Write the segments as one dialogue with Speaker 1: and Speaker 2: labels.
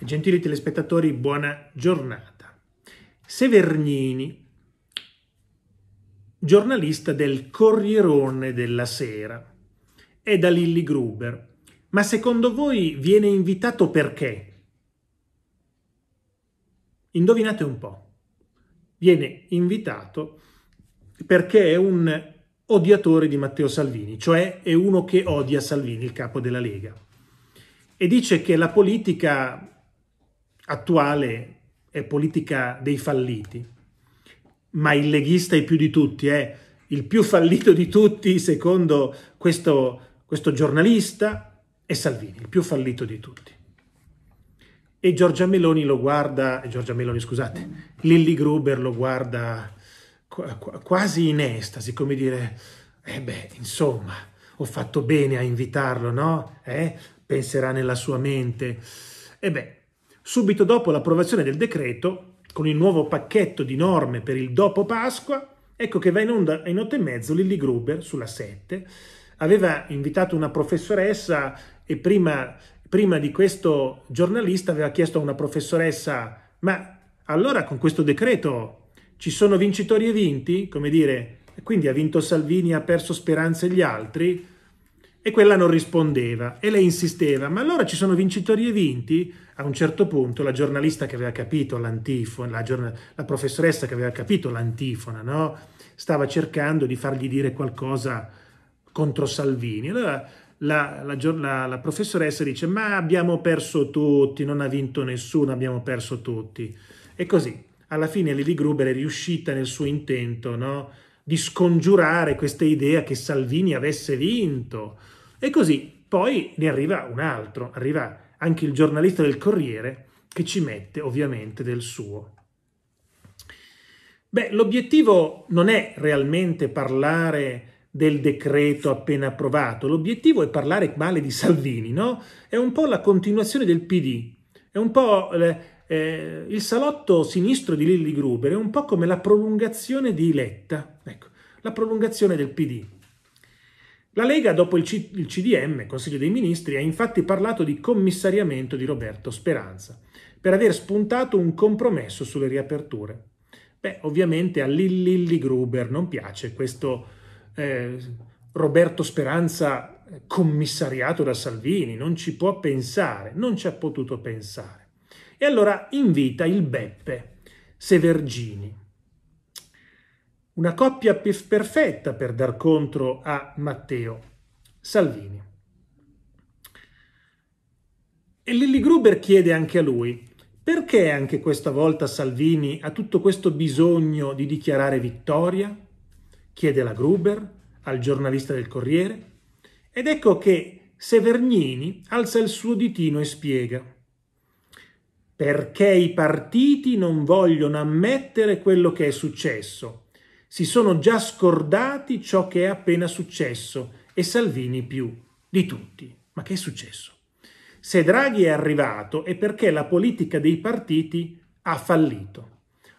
Speaker 1: Gentili telespettatori, buona giornata. Severnini, giornalista del Corrierone della Sera, è da Lilli Gruber. Ma secondo voi viene invitato perché? Indovinate un po'. Viene invitato perché è un odiatore di Matteo Salvini, cioè è uno che odia Salvini, il capo della Lega. E dice che la politica attuale è politica dei falliti, ma il leghista è più di tutti, è il più fallito di tutti secondo questo, questo giornalista è Salvini, il più fallito di tutti. E Giorgia Meloni lo guarda, Giorgia Meloni scusate, Lilly Gruber lo guarda quasi in estasi, come dire, eh beh, insomma, ho fatto bene a invitarlo, no? Eh? Penserà nella sua mente. E beh, Subito dopo l'approvazione del decreto, con il nuovo pacchetto di norme per il dopo Pasqua, ecco che va in onda in 8 e mezzo Lilly Gruber sulla 7. Aveva invitato una professoressa e prima, prima di questo giornalista aveva chiesto a una professoressa ma allora con questo decreto ci sono vincitori e vinti? Come dire, quindi ha vinto Salvini, ha perso Speranza e gli altri? E quella non rispondeva e lei insisteva, ma allora ci sono vincitori e vinti? A un certo punto la giornalista che aveva capito l'antifona, la, la professoressa che aveva capito l'antifona, no? stava cercando di fargli dire qualcosa contro Salvini. Allora la, la, la, professoressa dice, ma abbiamo perso tutti, non ha vinto nessuno, abbiamo perso tutti. E così, alla fine Lili Gruber è riuscita nel suo intento, no? Di scongiurare questa idea che Salvini avesse vinto. E così poi ne arriva un altro, arriva anche il giornalista del Corriere che ci mette ovviamente del suo. Beh, l'obiettivo non è realmente parlare del decreto appena approvato, l'obiettivo è parlare male di Salvini, no? È un po' la continuazione del PD, è un po' eh, il salotto sinistro di Lilli Gruber è un po' come la prolungazione di Letta, ecco, la prolungazione del PD. La Lega, dopo il, C- il CDM, Consiglio dei Ministri, ha infatti parlato di commissariamento di Roberto Speranza, per aver spuntato un compromesso sulle riaperture. Beh, ovviamente a Lilli Gruber non piace questo eh, Roberto Speranza commissariato da Salvini, non ci può pensare, non ci ha potuto pensare. E allora invita il Beppe Severgini. Una coppia perfetta per dar contro a Matteo Salvini. E Lilli Gruber chiede anche a lui, perché anche questa volta Salvini ha tutto questo bisogno di dichiarare vittoria? Chiede la Gruber al giornalista del Corriere. Ed ecco che Severnini alza il suo ditino e spiega perché i partiti non vogliono ammettere quello che è successo. Si sono già scordati ciò che è appena successo e Salvini più di tutti. Ma che è successo? Se Draghi è arrivato è perché la politica dei partiti ha fallito.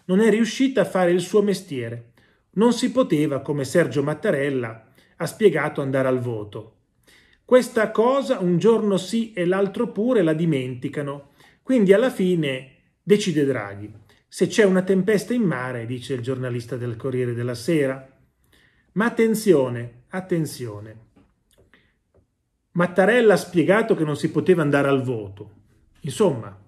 Speaker 1: Non è riuscita a fare il suo mestiere. Non si poteva, come Sergio Mattarella ha spiegato, andare al voto. Questa cosa un giorno sì e l'altro pure la dimenticano quindi alla fine decide Draghi. Se c'è una tempesta in mare, dice il giornalista del Corriere della Sera. Ma attenzione, attenzione. Mattarella ha spiegato che non si poteva andare al voto. Insomma,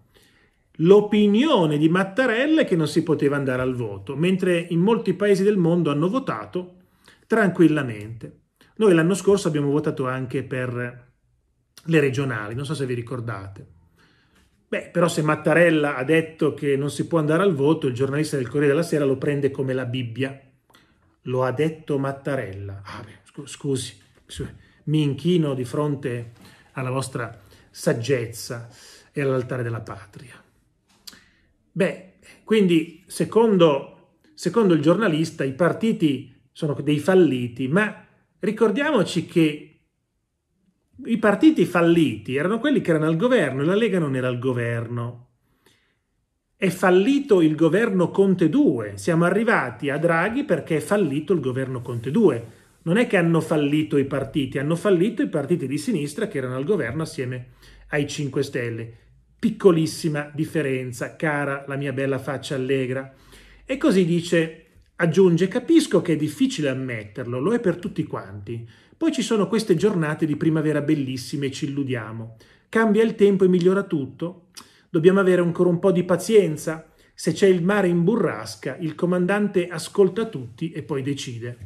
Speaker 1: l'opinione di Mattarella è che non si poteva andare al voto, mentre in molti paesi del mondo hanno votato tranquillamente. Noi l'anno scorso abbiamo votato anche per le regionali, non so se vi ricordate. Beh, però se Mattarella ha detto che non si può andare al voto, il giornalista del Corriere della Sera lo prende come la Bibbia. Lo ha detto Mattarella. Ah, beh, scusi, mi inchino di fronte alla vostra saggezza e all'altare della patria. Beh, quindi secondo, secondo il giornalista i partiti sono dei falliti, ma ricordiamoci che i partiti falliti erano quelli che erano al governo e la Lega non era al governo. È fallito il governo Conte 2. Siamo arrivati a Draghi perché è fallito il governo Conte 2. Non è che hanno fallito i partiti, hanno fallito i partiti di sinistra che erano al governo assieme ai 5 Stelle. piccolissima differenza, cara la mia bella faccia allegra. E così dice, aggiunge, capisco che è difficile ammetterlo, lo è per tutti quanti. Poi ci sono queste giornate di primavera bellissime e ci illudiamo. Cambia il tempo e migliora tutto. Dobbiamo avere ancora un po' di pazienza. Se c'è il mare in burrasca, il comandante ascolta tutti e poi decide.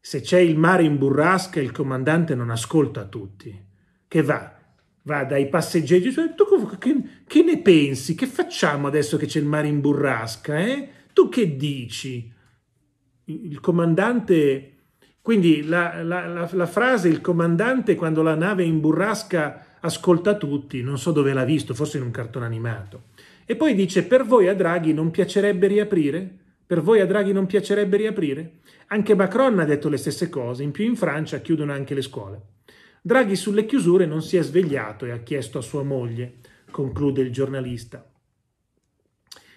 Speaker 1: Se c'è il mare in burrasca, il comandante non ascolta tutti. Che va? Va dai passeggeri. Tu che, che ne pensi? Che facciamo adesso che c'è il mare in burrasca? Eh? Tu che dici? Il comandante... Quindi la, la, la, la frase il comandante quando la nave è in burrasca ascolta tutti, non so dove l'ha visto, forse in un cartone animato. E poi dice, per voi a Draghi non piacerebbe riaprire? Per voi a Draghi non piacerebbe riaprire? Anche Macron ha detto le stesse cose, in più in Francia chiudono anche le scuole. Draghi sulle chiusure non si è svegliato e ha chiesto a sua moglie, conclude il giornalista.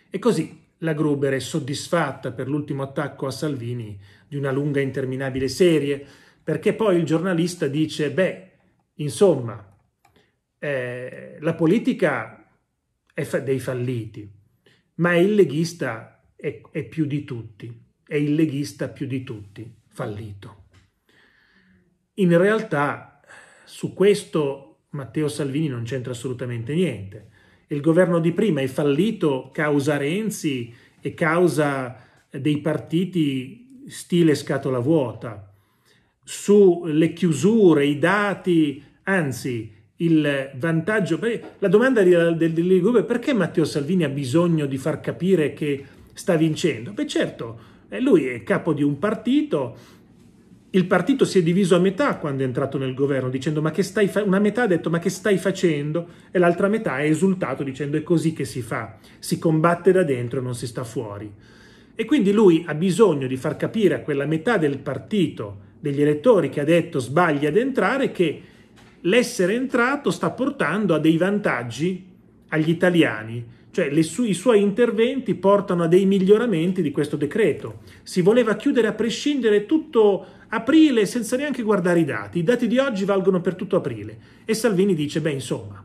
Speaker 1: E così la Gruber è soddisfatta per l'ultimo attacco a Salvini di una lunga interminabile serie, perché poi il giornalista dice, beh, insomma, eh, la politica è fa- dei falliti, ma il leghista è, è più di tutti, è il leghista più di tutti, fallito. In realtà su questo Matteo Salvini non c'entra assolutamente niente. Il governo di prima è fallito causa Renzi e causa dei partiti stile scatola vuota. Sulle chiusure, i dati, anzi il vantaggio, la domanda del, del, del perché Matteo Salvini ha bisogno di far capire che sta vincendo? Beh certo, eh, lui è capo di un partito, il partito si è diviso a metà quando è entrato nel governo, dicendo ma che stai una metà ha detto ma che stai facendo e l'altra metà ha esultato dicendo è così che si fa, si combatte da dentro e non si sta fuori. E quindi lui ha bisogno di far capire a quella metà del partito, degli elettori che ha detto sbaglia ad entrare, che l'essere entrato sta portando a dei vantaggi agli italiani, cioè su- i suoi interventi portano a dei miglioramenti di questo decreto. Si voleva chiudere a prescindere tutto aprile senza neanche guardare i dati. I dati di oggi valgono per tutto aprile. E Salvini dice, beh insomma,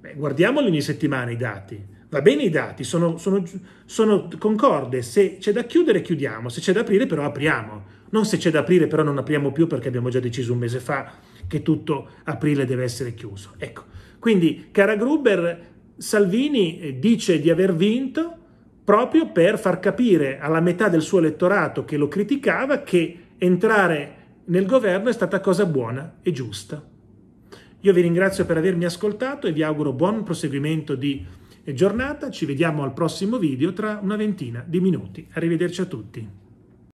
Speaker 1: beh, guardiamoli ogni settimana i dati. Va bene i dati, sono, sono, sono concorde, se c'è da chiudere chiudiamo, se c'è da aprire però apriamo. Non se c'è da aprire però non apriamo più perché abbiamo già deciso un mese fa che tutto aprile deve essere chiuso. Ecco, quindi cara Gruber, Salvini eh, dice di aver vinto proprio per far capire alla metà del suo elettorato che lo criticava che entrare nel governo è stata cosa buona e giusta. Io vi ringrazio per avermi ascoltato e vi auguro buon proseguimento di giornata. Ci vediamo al prossimo video tra una ventina di minuti. Arrivederci a tutti.